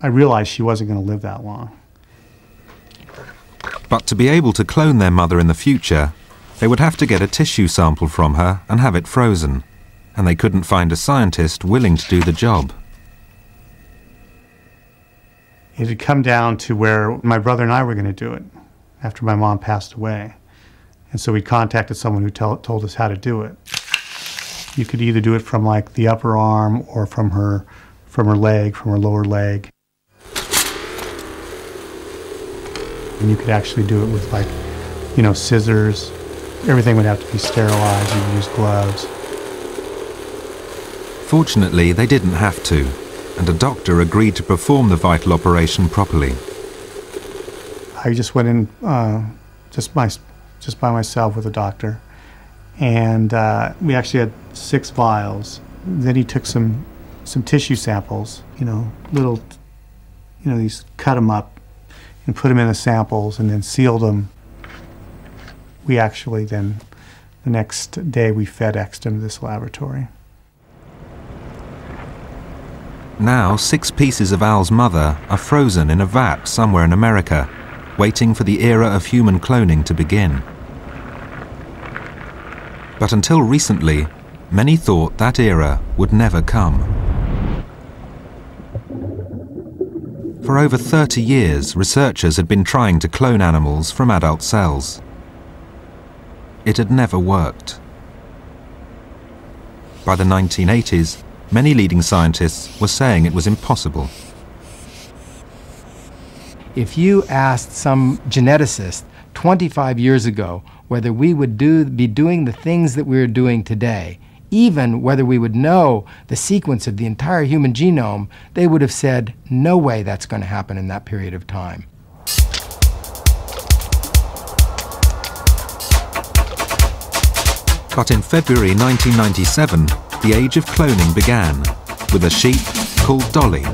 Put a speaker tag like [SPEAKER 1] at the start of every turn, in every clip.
[SPEAKER 1] I realized she wasn't going to live that long.
[SPEAKER 2] But to be able to clone their mother in the future, they would have to get a tissue sample from her and have it frozen, and they couldn't find a scientist willing to do the job.
[SPEAKER 1] It had come down to where my brother and I were going to do it after my mom passed away. And so we contacted someone who tell, told us how to do it. You could either do it from like the upper arm or from her from her leg, from her lower leg. And you could actually do it with like, you know, scissors. Everything would have to be sterilized. You'd use gloves.
[SPEAKER 2] Fortunately, they didn't have to, and a doctor agreed to perform the vital operation properly.
[SPEAKER 1] I just went in uh, just my just by myself with a doctor, and uh, we actually had six vials. Then he took some some tissue samples, you know, little, you know, these cut them up and put them in the samples and then sealed them. We actually then, the next day, we FedExed them to this laboratory.
[SPEAKER 2] Now, six pieces of Al's mother are frozen in a vat somewhere in America, waiting for the era of human cloning to begin. But until recently, many thought that era would never come. For over 30 years, researchers had been trying to clone animals from adult cells. It had never worked. By the 1980s, many leading scientists were saying it was impossible.
[SPEAKER 3] If you asked some geneticist 25 years ago whether we would do, be doing the things that we're doing today, even whether we would know the sequence of the entire human genome, they would have said, no way that's going to happen in that period of time.
[SPEAKER 2] But in February 1997, the age of cloning began with a sheep called Dolly.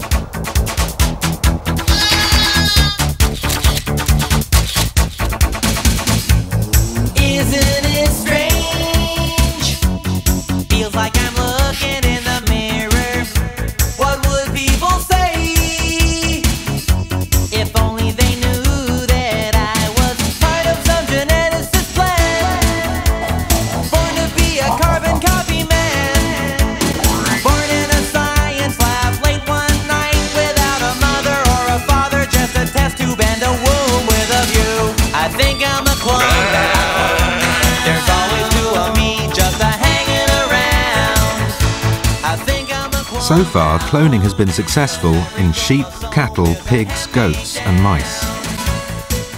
[SPEAKER 2] So far, cloning has been successful in sheep, cattle, pigs, goats and mice.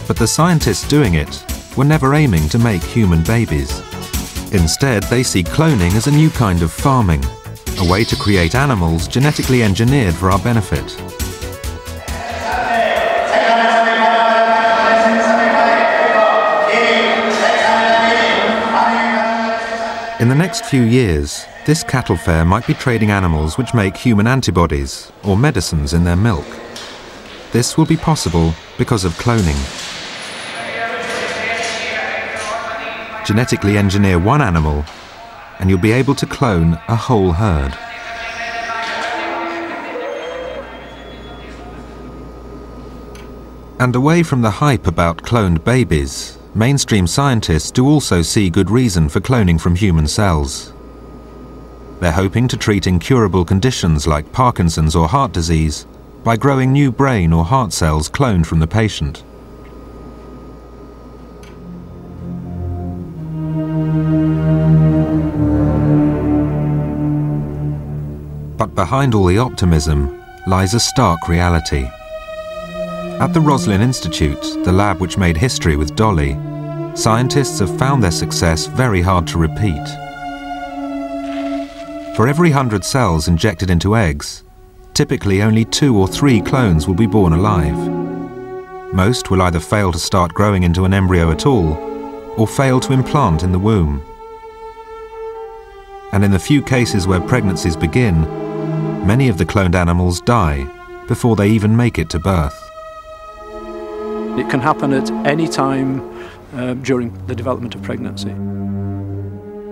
[SPEAKER 2] But the scientists doing it were never aiming to make human babies. Instead, they see cloning as a new kind of farming, a way to create animals genetically engineered for our benefit. In the next few years, this cattle fair might be trading animals which make human antibodies or medicines in their milk. This will be possible because of cloning. Genetically engineer one animal and you'll be able to clone a whole herd. And away from the hype about cloned babies, mainstream scientists do also see good reason for cloning from human cells. They're hoping to treat incurable conditions like Parkinson's or heart disease by growing new brain or heart cells cloned from the patient. But behind all the optimism lies a stark reality. At the Roslin Institute, the lab which made history with Dolly, scientists have found their success very hard to repeat. For every hundred cells injected into eggs, typically only two or three clones will be born alive. Most will either fail to start growing into an embryo at all, or fail to implant in the womb. And in the few cases where pregnancies begin, many of the cloned animals die before they even make it to birth.
[SPEAKER 4] It can happen at any time uh, during the development of pregnancy.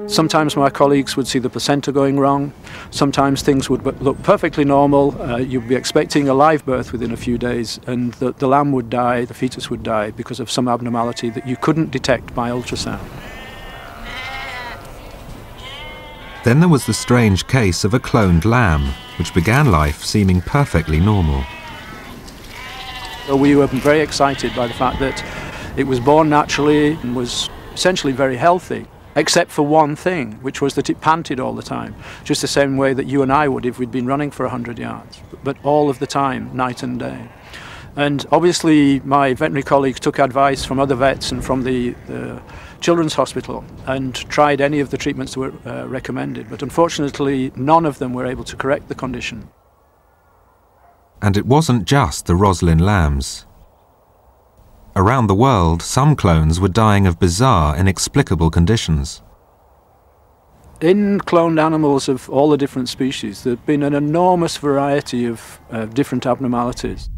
[SPEAKER 4] Sometimes my colleagues would see the placenta going wrong. Sometimes things would look perfectly normal. Uh, you'd be expecting a live birth within a few days, and the, the lamb would die, the fetus would die because of some abnormality that you couldn't detect by ultrasound.
[SPEAKER 2] Then there was the strange case of a cloned lamb, which began life seeming perfectly normal.
[SPEAKER 4] We were very excited by the fact that it was born naturally and was essentially very healthy except for one thing, which was that it panted all the time, just the same way that you and I would if we'd been running for 100 yards, but all of the time, night and day. And obviously, my veterinary colleagues took advice from other vets and from the, the Children's Hospital and tried any of the treatments that were uh, recommended, but unfortunately, none of them were able to correct the condition.
[SPEAKER 2] And it wasn't just the Roslin lambs. Around the world, some clones were dying of bizarre, inexplicable conditions.
[SPEAKER 4] In cloned animals of all the different species, there have been an enormous variety of uh, different abnormalities.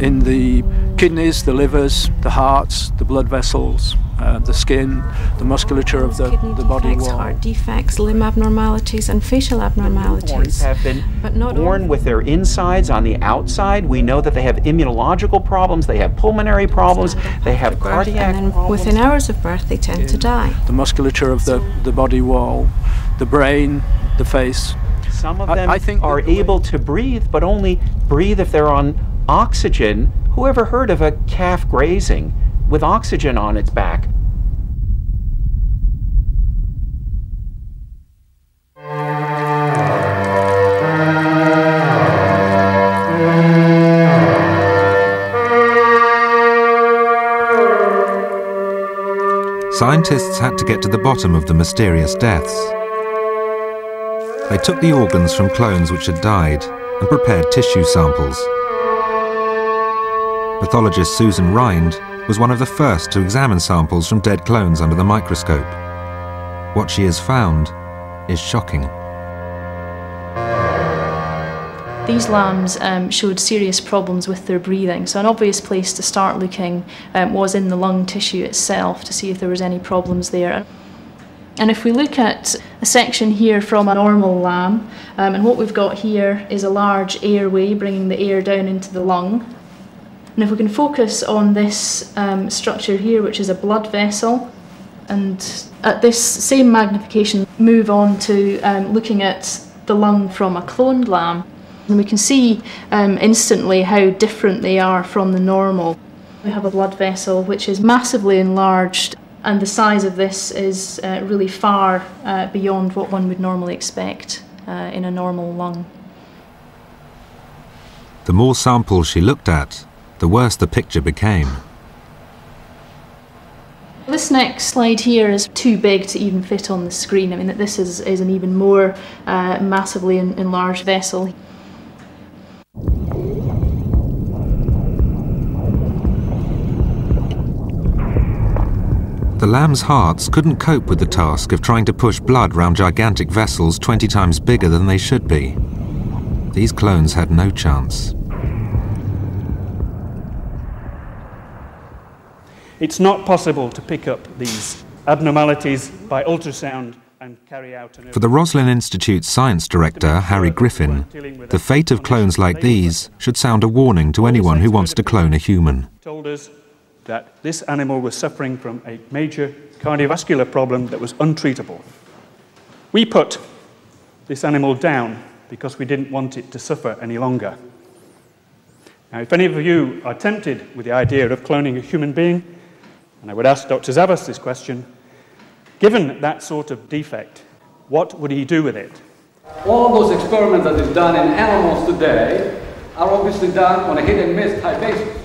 [SPEAKER 4] In the kidneys, the livers, the hearts, the blood vessels, uh, the skin, the musculature of the,
[SPEAKER 5] Kidney
[SPEAKER 4] the body
[SPEAKER 5] defects,
[SPEAKER 4] wall.
[SPEAKER 5] heart defects, limb abnormalities, and facial abnormalities.
[SPEAKER 6] have been
[SPEAKER 5] But not
[SPEAKER 6] born
[SPEAKER 5] all.
[SPEAKER 6] with their insides on the outside. We know that they have immunological problems, they have pulmonary problems, they have
[SPEAKER 5] Birth,
[SPEAKER 6] cardiac
[SPEAKER 5] and then
[SPEAKER 6] problems.
[SPEAKER 5] within hours of birth, they tend to die.
[SPEAKER 4] the musculature of the, the body wall, the brain, the face.
[SPEAKER 6] Some of them
[SPEAKER 4] I think
[SPEAKER 6] are
[SPEAKER 4] the
[SPEAKER 6] able to breathe, but only breathe if they're on oxygen. Who ever heard of a calf grazing with oxygen on its back?
[SPEAKER 2] Scientists had to get to the bottom of the mysterious deaths. They took the organs from clones which had died and prepared tissue samples. Pathologist Susan Rhind was one of the first to examine samples from dead clones under the microscope. What she has found is shocking.
[SPEAKER 7] These lambs um, showed serious problems with their breathing, so an obvious place to start looking um, was in the lung tissue itself to see if there was any problems there. And if we look at a section here from a normal lamb, um, and what we've got here is a large airway bringing the air down into the lung. And if we can focus on this um, structure here, which is a blood vessel, and at this same magnification, move on to um, looking at the lung from a cloned lamb. And we can see um, instantly how different they are from the normal. We have a blood vessel which is massively enlarged, and the size of this is uh, really far uh, beyond what one would normally expect uh, in a normal lung.
[SPEAKER 2] The more samples she looked at, the worse the picture became.
[SPEAKER 7] This next slide here is too big to even fit on the screen. I mean, this is, is an even more uh, massively en- enlarged vessel.
[SPEAKER 2] The lamb's hearts couldn't cope with the task of trying to push blood round gigantic vessels 20 times bigger than they should be. These clones had no chance.
[SPEAKER 8] It's not possible to pick up these abnormalities by ultrasound and carry out an
[SPEAKER 2] For the Roslin Institute's science director, Harry Griffin, the fate of clones like these should sound a warning to anyone who wants to clone a human.
[SPEAKER 8] That this animal was suffering from a major cardiovascular problem that was untreatable. We put this animal down because we didn't want it to suffer any longer. Now, if any of you are tempted with the idea of cloning a human being, and I would ask Dr. Zavos this question, given that sort of defect, what would he do with it?
[SPEAKER 9] All those experiments that is done in animals today are obviously done on a hit and miss type basis.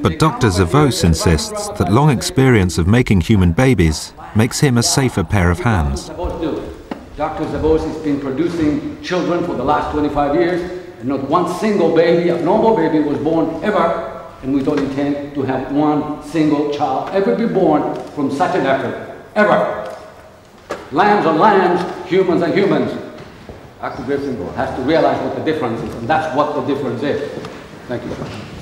[SPEAKER 2] But Dr. Zavos insists that long experience of making human babies makes him a safer pair of hands.
[SPEAKER 9] Dr. Zavos has been producing children for the last 25 years, and not one single baby, abnormal baby, was born ever, and we don't intend to have one single child ever be born from such an effort, ever. Lambs are lambs, humans are humans. Dr. Griffin has to realize what the difference is, and that's what the difference is. Thank you.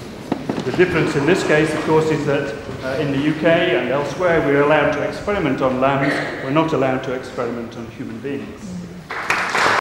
[SPEAKER 8] The difference in this case, of course, is that uh, in the UK and elsewhere we're allowed to experiment on lambs, we're not allowed to experiment on human beings.